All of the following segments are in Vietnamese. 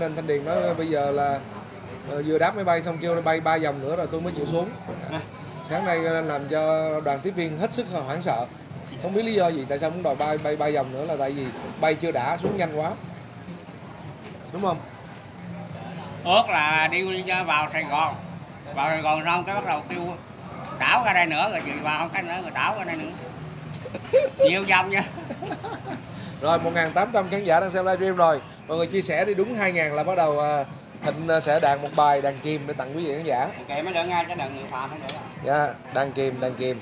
nên thanh điền nói bây giờ là ờ, vừa đáp máy bay xong kêu nó bay ba vòng nữa rồi tôi mới chịu xuống. Sáng nay làm cho đoàn tiếp viên hết sức hoảng sợ. Không biết lý do gì tại sao muốn đòi bay bay ba vòng nữa là tại vì bay chưa đã xuống nhanh quá. Đúng không? Ước là đi vào Sài Gòn. Vào Sài Gòn xong cái bắt đầu kêu đảo ra đây nữa. Rồi chị vào không cái nữa rồi đảo ra đây nữa. Nhiều vòng nha. Rồi 1.800 khán giả đang xem livestream rồi mọi người chia sẻ đi đúng 2.000 là bắt đầu à, Thịnh à, sẽ đàn một bài đàn kìm để tặng quý vị khán giả. Ok mới được ngay cái đợt nhiều phạm mới được. Dạ đàn kìm đàn kìm.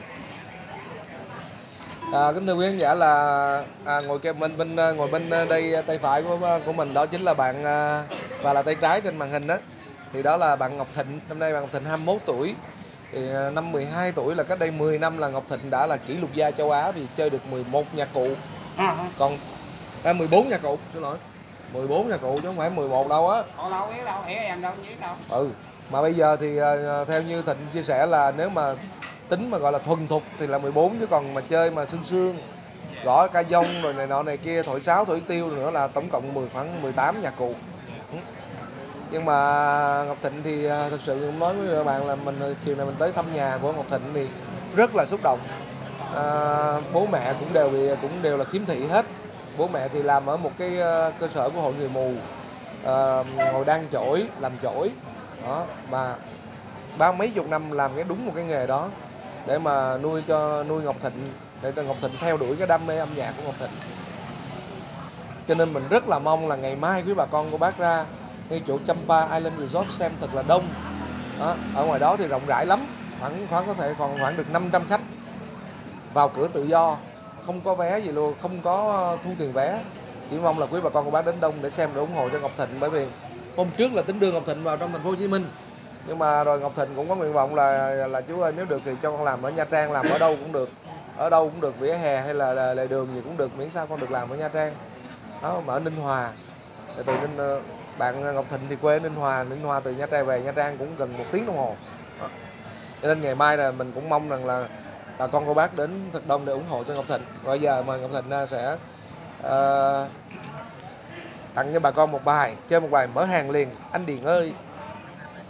À, kính thưa quý khán giả là à, ngồi kia bên bên à, ngồi bên đây tay phải của của mình đó chính là bạn và là tay trái trên màn hình đó. Thì đó là bạn Ngọc Thịnh năm nay bạn Ngọc Thịnh 21 tuổi. Thì năm 12 tuổi là cách đây 10 năm là Ngọc Thịnh đã là kỷ lục gia châu Á vì chơi được 11 nhạc cụ. À, còn à, 14 nhạc cụ xin lỗi 14 nhạc cụ chứ không phải 11 đâu á. Ủa đâu biết đâu hiểu em đâu biết đâu. Ừ mà bây giờ thì à, theo như Thịnh chia sẻ là nếu mà tính mà gọi là thuần thục thì là 14 chứ còn mà chơi mà sương sương gõ ca dông rồi này nọ này kia thổi sáo thổi tiêu nữa là tổng cộng 10 khoảng 18 nhạc cụ. Ừ. nhưng mà Ngọc Thịnh thì à, thực sự cũng nói với các bạn là mình chiều này mình tới thăm nhà của Ngọc Thịnh thì rất là xúc động. À, bố mẹ cũng đều bị cũng đều là khiếm thị hết bố mẹ thì làm ở một cái ờ, cơ sở của hội người mù à, ngồi đang chổi làm chổi. Đó mà ba mấy chục năm làm cái đúng một cái nghề đó để mà nuôi cho nuôi Ngọc Thịnh để cho Ngọc Thịnh theo đuổi cái đam mê âm nhạc của Ngọc Thịnh. Cho nên mình rất là mong là ngày mai quý bà con của bác ra ngay chỗ Champa Island Resort xem thật là đông. Đó, ở ngoài đó thì rộng rãi lắm khoảng khoảng có thể còn khoảng được 500 khách vào cửa tự do không có vé gì luôn không có ờ, thu tiền vé. Chỉ mong là quý bà con cô bác đến đông để xem để ủng hộ cho Ngọc Thịnh bởi vì hôm trước là tính đưa Ngọc Thịnh vào trong thành phố Hồ Chí Minh. Nhưng mà rồi Ngọc Thịnh cũng có nguyện vọng là là chú ơi nếu được thì cho con làm ở Nha Trang làm ở đâu cũng được. Ở đâu cũng được vỉa hè hay là, là lề đường gì cũng được miễn sao con được làm ở Nha Trang. Đó mà ở Ninh Hòa. Thì từ Ninh ờ, bạn Ngọc Thịnh thì quê ở Ninh Hòa Ninh Hòa từ Nha Trang về Nha Trang cũng gần một tiếng đồng hồ. Đó. cho nên ngày mai là mình cũng mong rằng là bà con cô bác đến thật đông để ủng hộ cho Ngọc Thịnh. Bây giờ mời Ngọc Thịnh à, sẽ uh, tặng cho bà con một bài chơi một bài mở hàng liền. Anh Điền ơi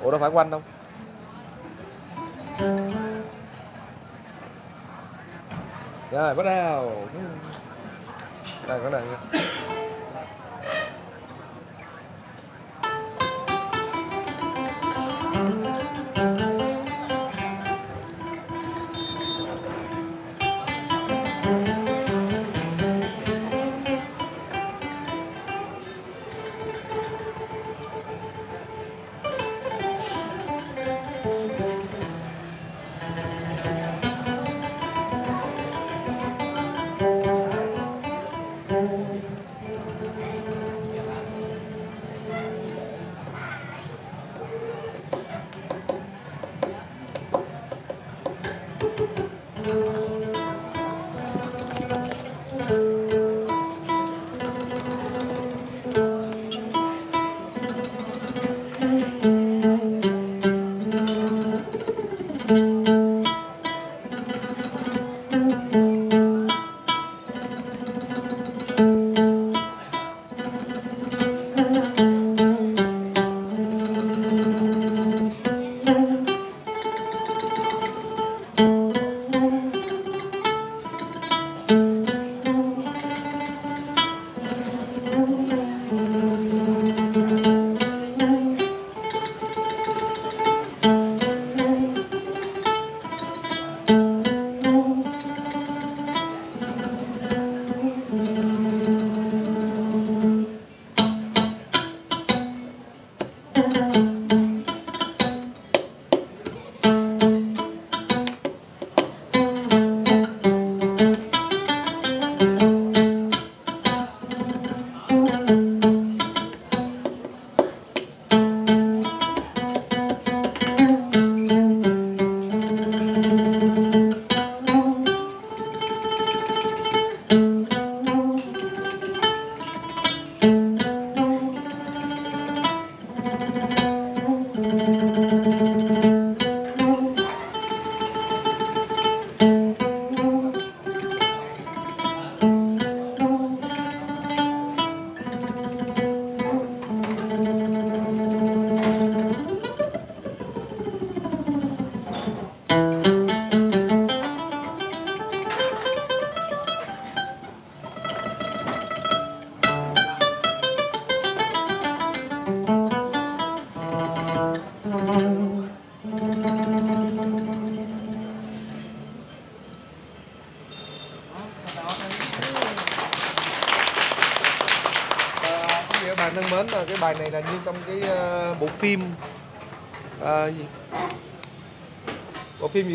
ủa đâu phải của anh đâu. Rồi bắt đầu. Đây cái này.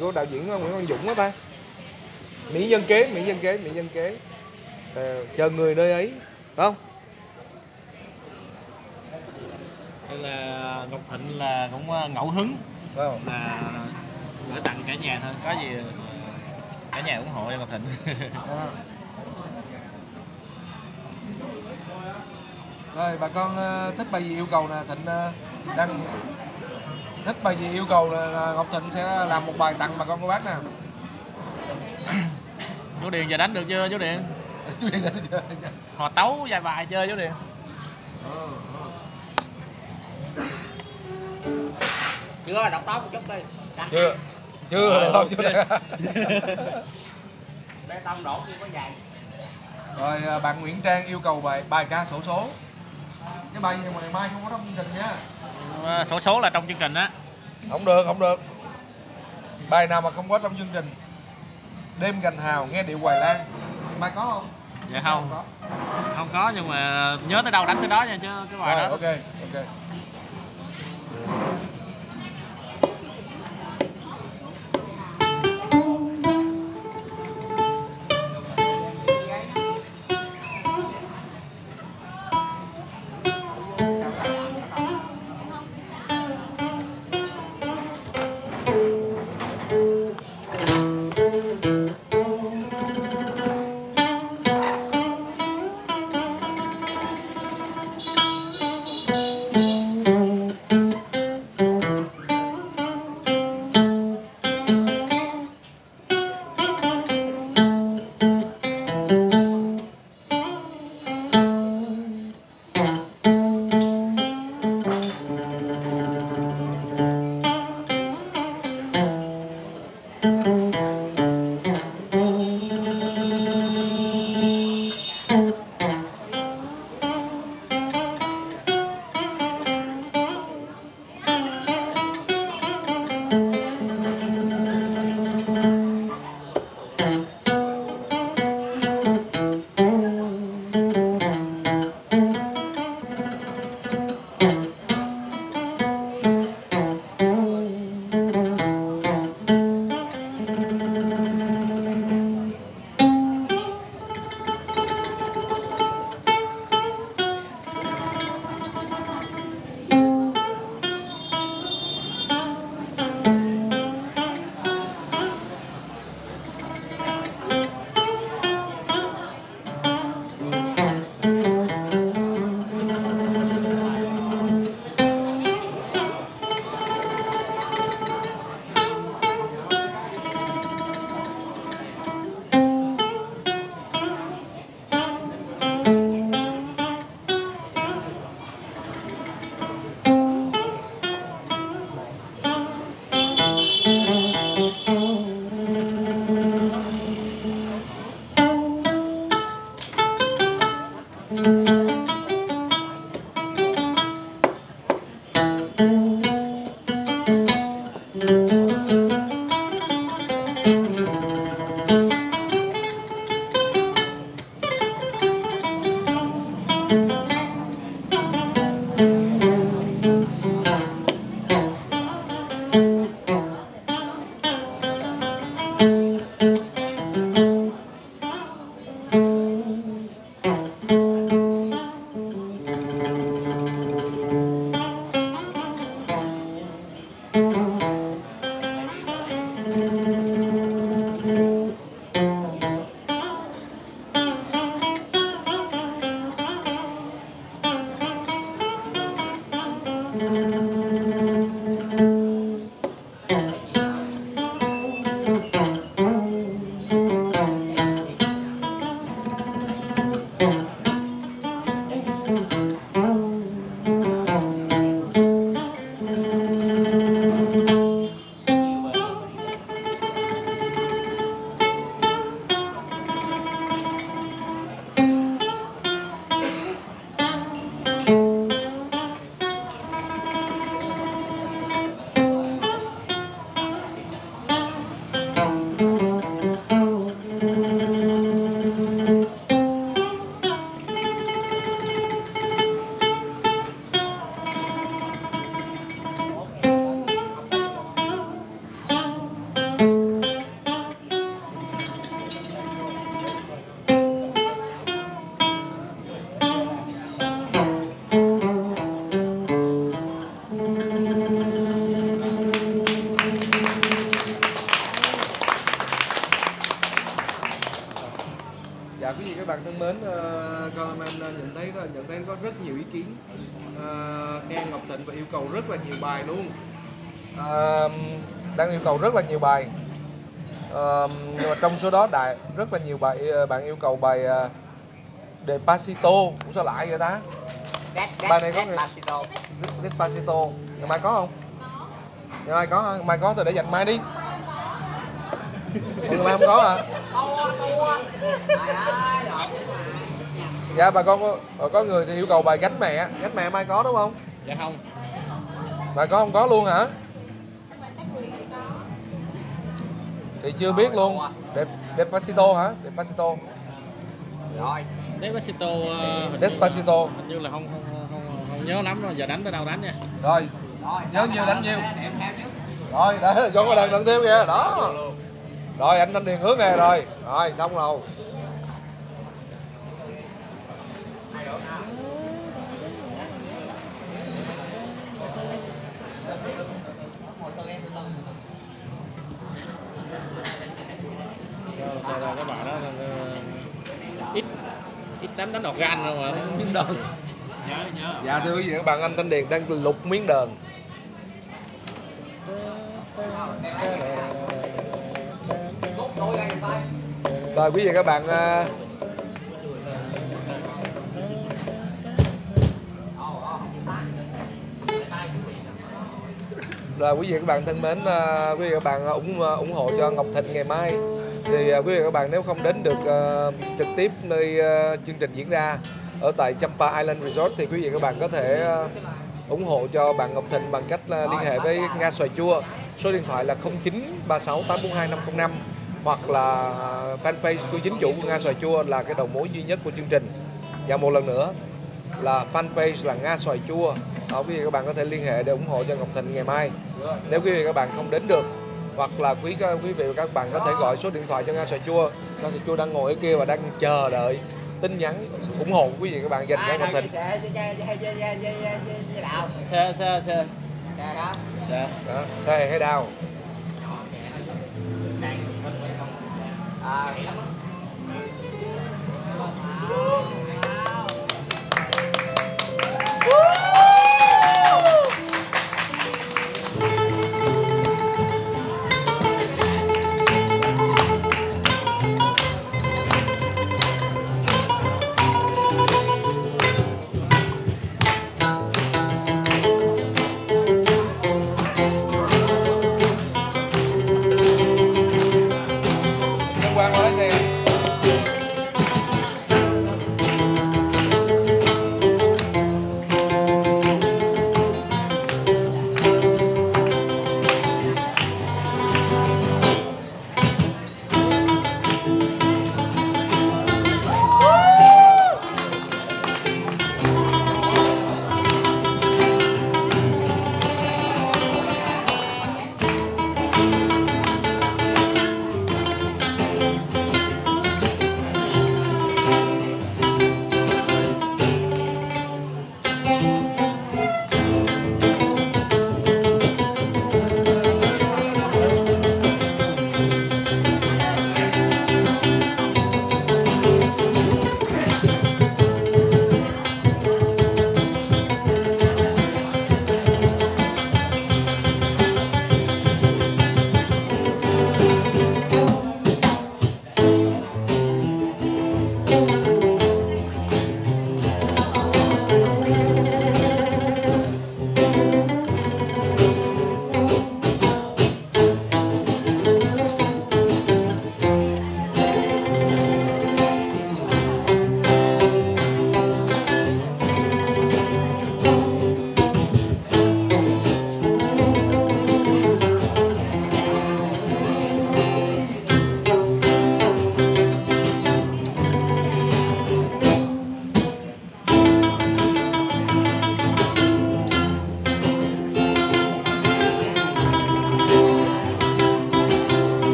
Của đạo diễn Nguyễn Văn Dũng đó ta. Mỹ nhân kế Mỹ nhân kế Mỹ nhân kế. Ờ, chờ người nơi ấy Phải không? Đây là Ngọc Thịnh là cũng ờ, ngẫu hứng. Không? Là gửi tặng cả nhà thôi có gì ờ, cả nhà ủng hộ cho Ngọc Thịnh. À. Rồi bà con ờ, thích bài gì yêu cầu nè Thịnh ờ, đang thích bài gì yêu cầu là Ngọc Thịnh sẽ làm một bài tặng bà con cô bác nè chú Điền giờ đánh được chưa chú Điền? Chú Điền đã chưa? Họ tấu vài bài chơi chú Điền. Chưa đọc tóc một chút đi. Đặt chưa. chưa Rồi, được không ok. chưa bê tông đổ chưa có dày rồi ờ, bạn Nguyễn Trang yêu cầu bài bài ca sổ số. Cái bài gì mà ngày mai không có trong chương trình nha Ờ, số số là trong chương trình á. Không được không được. Bài nào mà không có trong chương trình? Đêm gành hào nghe điệu hoài lan. Mai có không? Dạ không có. Không có nhưng mà nhớ tới đâu đánh tới đó nha chứ cái bài rồi đó. ok ok mến, uh, comment uh, nhận thấy là nhận thấy có rất nhiều ý kiến uh, khen Ngọc Thịnh và yêu cầu rất là nhiều bài luôn. Uh, đang yêu cầu rất là nhiều bài. Uh, nhưng mà trong số đó đại rất là nhiều bài bạn yêu cầu bài uh, Despacito, cũng sao lại vậy ta? Bài này có Despacito. Despacito, ngày mai có không? Ngày mai có? Ngày mai có thì để dành mai đi. Ủa, ngày mai không có hả? Dạ bà con có, ờ, có người thì yêu cầu bài gánh mẹ, gánh mẹ mai có đúng không? dạ không Bà có không có luôn hả? Thì chưa biết luôn. Đẹp Despacito hả? Despacito. Rồi. Despacito ờ, như- Despacito. hình như là không không không, không, nhớ lắm rồi giờ đánh tới đâu đánh nha Rồi. Nhớ nhiều đánh nhiều. Rồi để cho có đàn lần thêm kìa, đó. Rồi anh Thanh Điền hướng này rồi. Rồi xong rồi. Là các bạn đó ờ, ít ít đánh đánh đọt gan thôi mà miếng nhớ nhớ Dạ thưa quý vị các bạn, anh Thanh Điền đang lục miếng đờn. Rồi quý vị các bạn à, Rồi quý vị các bạn thân mến, à, quý vị các bạn ủng à, ủng hộ cho Ngọc Thịnh ngày mai. Thì à, quý vị và các bạn nếu không đến được uh, trực tiếp nơi uh, chương trình diễn ra ở tại Champa Island Resort thì quý vị và các bạn có thể uh, ủng hộ cho bạn Ngọc Thịnh bằng cách liên hệ với Nga Xoài Chua. Số điện thoại là 0936 842 505 hoặc là fanpage của chính chủ của Nga Xoài Chua là cái đầu mối duy nhất của chương trình. Và một lần nữa là fanpage là Nga Xoài Chua. Đó, quý vị và các bạn có thể liên hệ để ủng hộ cho Ngọc Thịnh ngày mai. Nếu quý vị và các bạn không đến được hoặc là quý quý vị và các bạn có thể gọi số điện thoại cho Nga Xoài Chua. Nga Xoài Chua đang ngồi ở kia và đang chờ đợi tin nhắn ủng hộ của quý vị và các bạn dành cho Ngọc Thịnh. xe xe xe dạ Đó, xe hay đào. À,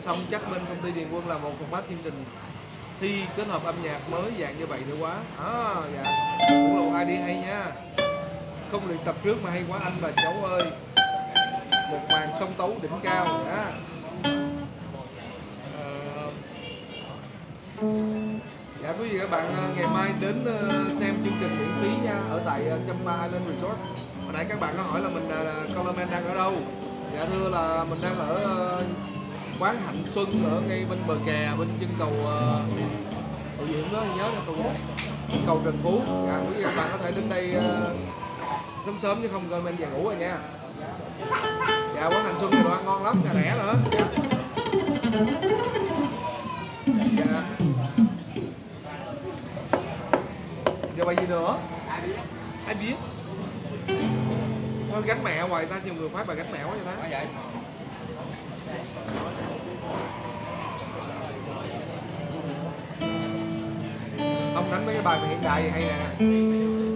xong chắc bên công ty Điền Quân là một format chương trình thi kết hợp âm nhạc mới dạng như vậy nữa quá. À, dạ. Cũng là một idea hay nha. Không luyện tập trước mà hay quá anh và cháu ơi. Một màn song tấu đỉnh cao dạ. Ờ, dạ quý vị các bạn ờ, ngày mai đến ờ, xem chương trình miễn phí nha ở tại Champa Island Resort. Hồi nãy các bạn có hỏi là mình Colorman đang ở đâu? Dạ thưa là mình đang ở quán Hạnh Xuân ở ngay bên bờ kè bên chân cầu ờ, cầu gì đó nhớ là cầu cầu Trần Phú. À, quý vị các bạn có thể đến đây uh, sớm sớm chứ không Colorman về ngủ rồi nha. Dạ quán Hạnh Xuân này đồ ăn ngon lắm nhà rẻ nữa. Dạ. Dạ. Giờ bài gì nữa? Ai biết? Thôi gánh mẹ hoài ta nhiều người phát bài gánh mẹ quá vậy ta. Ông đánh mấy cái bài mà hiện đại thì hay nè.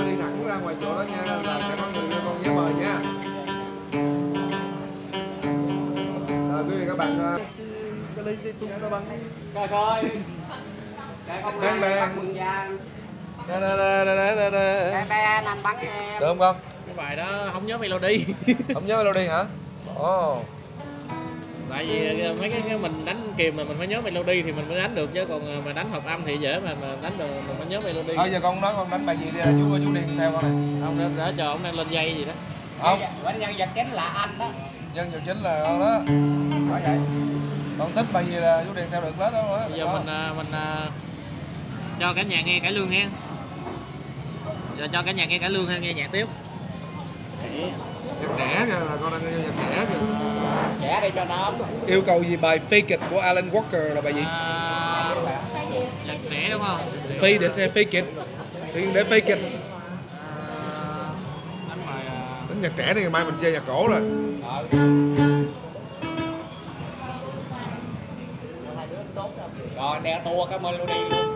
Cứ đi thẳng ra ngoài chỗ đó nha là sẽ có người đưa con vé mời nha. Rồi quý vị các bạn ờ, cái ly xe tung ta bắn. Trời ơi Đang bè. nè, nè, nè, nè, nè. em bé anh bắn em. Được không con? Cái bài đó không nhớ melody. Không nhớ melody hả? Ồ. Tại vì ờ, mấy cái, cái mình đánh kìm mà mình phải nhớ melody thì mình mới đánh được chứ còn ờ, mà đánh hợp âm thì dễ mà mà đánh được mình phải nhớ melody. Thôi giờ con nói con đánh bài gì đi chú chú điền theo con này. Không để, để chờ ông đang lên dây gì đó. Không. Nhân vật chính là anh đó. Nhân vật chính là con đó. Phải vậy. Còn thích bài gì là chú điền theo được hết đó đó. bây giờ Đó. mình ờ, mình cho cả nhà nghe cải lương hen. Giờ cho cả nhà nghe cải lương hen nghe nhạc tiếp. Nhạc trẻ kìa là con đang nghe nhạc trẻ kìa trẻ đi cho nó. Yêu cầu gì bài Fake It của Alan Walker là bài gì? À, nhạc trẻ đúng không? Fake để xem Fake It? Thì để Fake It. Đánh ờ, đánh nhạc trẻ thì ngày mai mình chơi nhạc cổ rồi. Rồi đeo tua cái melody luôn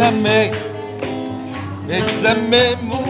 jamais, mais jamais mon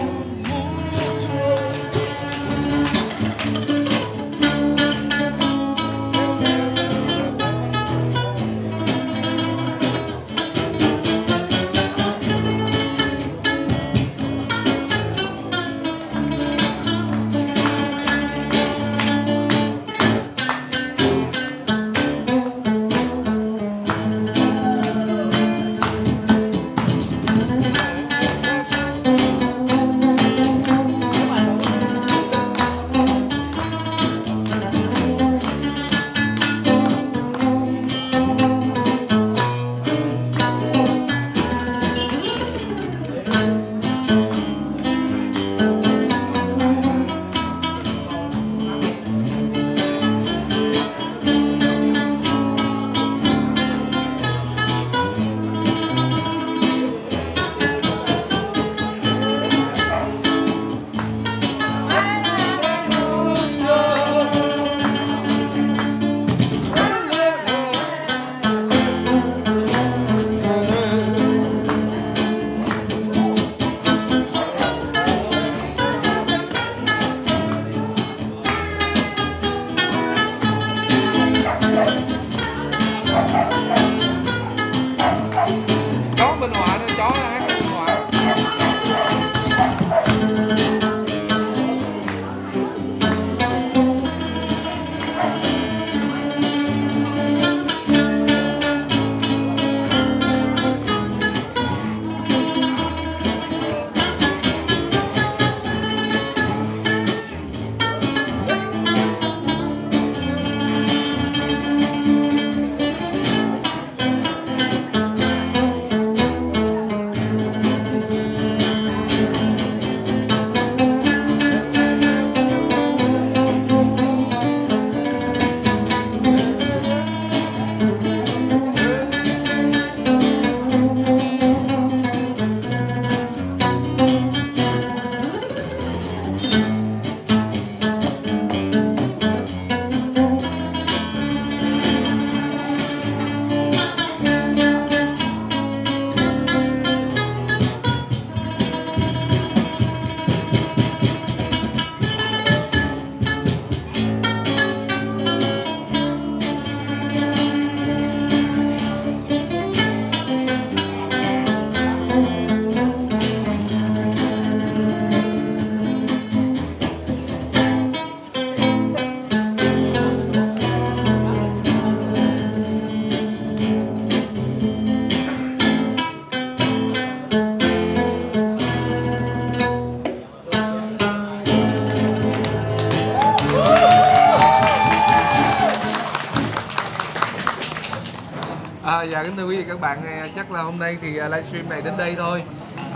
chào kính thưa quý vị các bạn, à, chắc là hôm nay thì à, livestream này đến đây thôi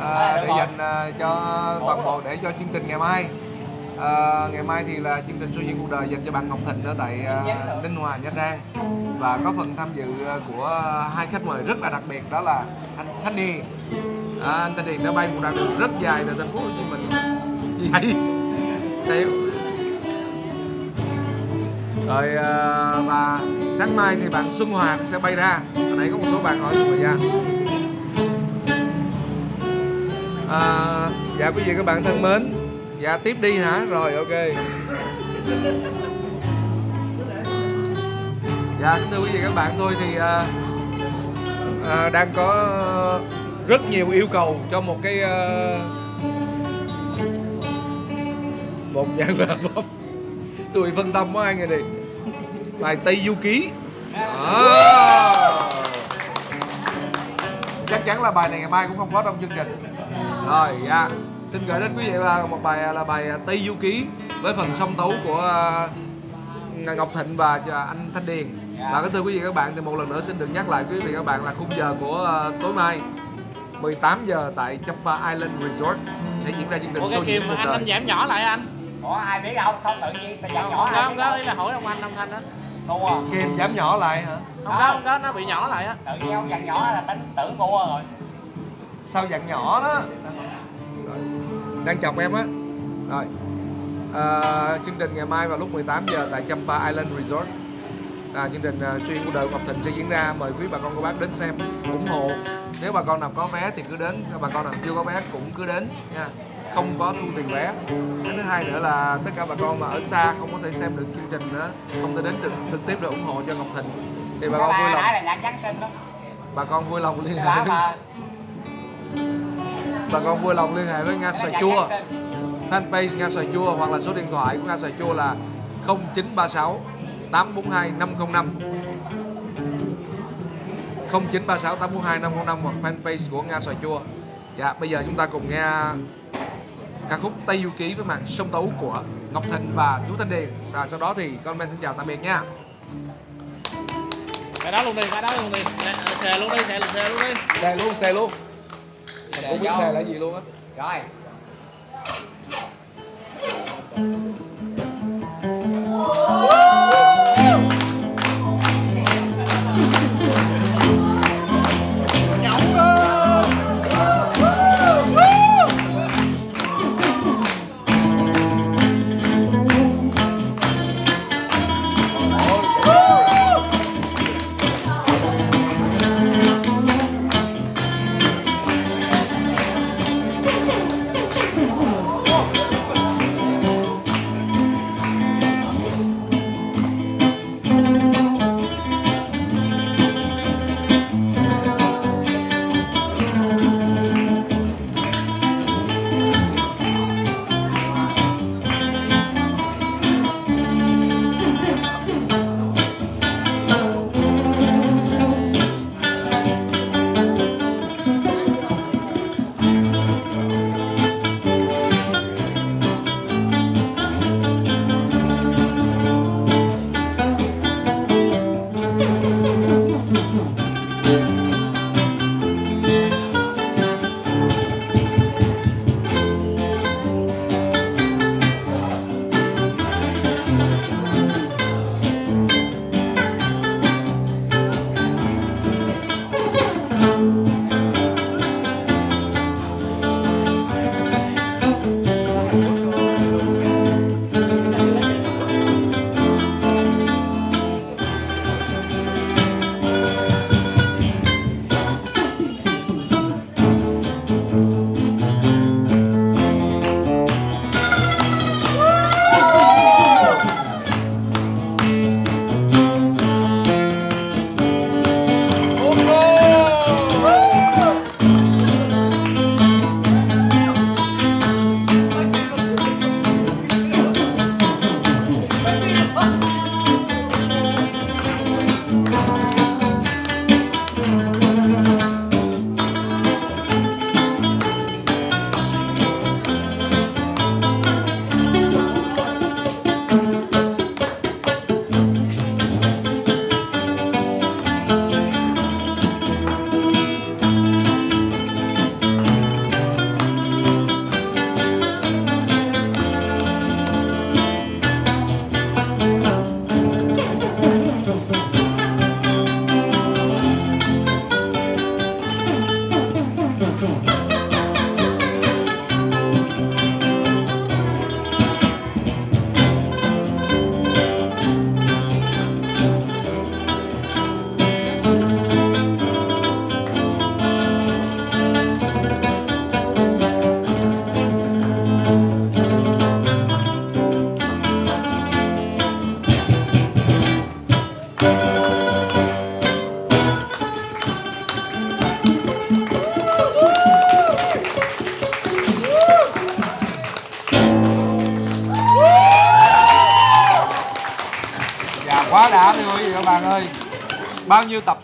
à, để dành à, cho toàn bộ để cho chương trình ngày mai. À, ngày mai thì là chương trình suy diễn cuộc đời dành cho bạn Ngọc Thịnh ở tại Ninh Hòa Nha Trang và có phần tham dự của hai khách mời rất là đặc biệt đó là anh Thanh Điền. À, anh Thanh Điền đã bay một đoạn đường rất dài từ thành phố Hồ Chí Minh. Gì vậy? Theo rồi à, và sáng mai thì bạn Xuân Hoàng sẽ bay ra. Hồi nãy có một số bạn hỏi Xuân gian. ra à, dạ quý vị các bạn thân mến. Dạ tiếp đi hả? Rồi ok. Dạ thưa quý vị các bạn thôi thì à, à, đang có rất nhiều yêu cầu cho một cái à, một dạng vật tôi phân tâm quá hai người này bài tây du ký. Đó. chắc chắn là bài này ngày mai cũng không có trong chương trình. Rồi dạ. Xin gửi đến quý vị là một bài là bài tây du ký với phần song tấu của à, ngọc thịnh và anh thanh điền. Và kính thưa quý vị các bạn thì một lần nữa xin được nhắc lại quý vị các bạn là khung giờ của à, tối mai 18 giờ tại Champa Island Resort sẽ diễn ra chương trình Ủa cái show kìm anh đời. anh giảm nhỏ lại anh. Ủa ai biết đâu, không tự nhiên ta giảm nhỏ không ai có biết không có đâu. ý là hỏi ông anh ông đó Thua, Kim giảm nhỏ lại hả? không có không có nó bị nhỏ lại á. Tự nhiên ông dặn nhỏ là tính tưởng thua rồi. sao dặn nhỏ đó? Rồi. đang chọc em á. Rồi. À, chương trình ngày mai vào lúc 18 giờ tại Champa Island Resort. À, chương trình uh, xuyên của đời Ngọc Thịnh sẽ diễn ra. Mời quý bà con cô bác đến xem ủng hộ. Nếu bà con nào có vé thì cứ đến. Nếu bà con nào chưa có vé cũng cứ đến nha không có thu tiền vé. Cái thứ hai nữa là tất cả bà con mà ở xa không có thể xem được chương trình nữa không thể đến được trực tiếp để ủng hộ cho Ngọc Thịnh. Thì bà con vui lòng. bà con vui lòng liên hệ với bà. Con vui lòng liên hệ với Nga Xoài Chua. Fanpage Nga Xoài Chua hoặc là số điện thoại của Nga Xoài Chua là 0936 842 505 0936 842 505 hoặc fanpage của Nga Xoài Chua. Dạ bây giờ chúng ta cùng nghe ca khúc Tây Du Ký với màn sông tấu của Ngọc Thịnh và Chú Thanh Điền. À, Sau đó thì con men xin chào tạm biệt nha. Cái đó luôn đi cái đó luôn đi. Xe- luôn đi xe xe luôn đi. Xe luôn, xe luôn. Không biết xe là gì luôn á? Rồi.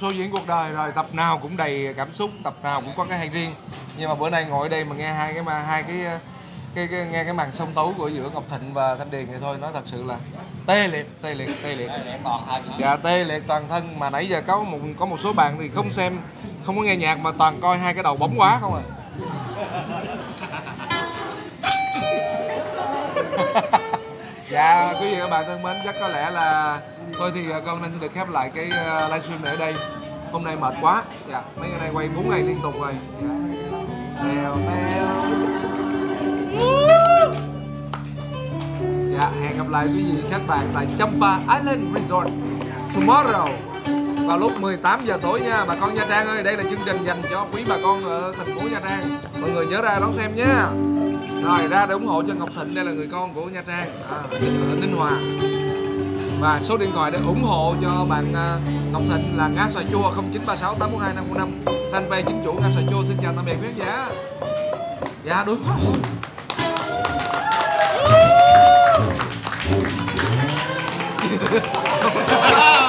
Show diễn cuộc đời rồi tập nào cũng đầy cảm xúc tập nào cũng có cái hay riêng. Nhưng mà bữa nay ngồi ở đây mà nghe hai cái mà hai cái cái, cái nghe cái màn song tấu của giữa Ngọc Thịnh và Thanh Điền thì thôi nói thật sự là tê liệt tê liệt tê liệt. Dạ tê liệt toàn thân. Mà nãy giờ có một có một số bạn thì không xem không có nghe nhạc mà toàn coi hai cái đầu bóng quá không à. Dạ quý vị các bạn thân mến chắc có lẽ là thôi thì uh, con nên được khép lại cái uh, livestream này ở đây. Hôm nay mệt quá. Dạ mấy ngày nay quay 4 ngày liên tục rồi. Dạ. tèo tèo. Dạ hẹn gặp lại quý vị các bạn tại Champa Island Resort tomorrow vào lúc 18 giờ tối nha. Bà con Nha Trang ơi đây là chương trình dành cho quý bà con ở thành phố Nha Trang. Mọi người nhớ ra đón xem nhé rồi ra để ủng hộ cho Ngọc Thịnh đây là người con của Nha Trang. À, ở Ninh Hòa và số điện thoại để ủng hộ cho bạn à, Ngọc Thịnh là ngá xoài chua 0936 842 505 fanpage chính chủ ngá xoài chua xin chào tạm biệt quý khán giả. Dạ đúng rồi.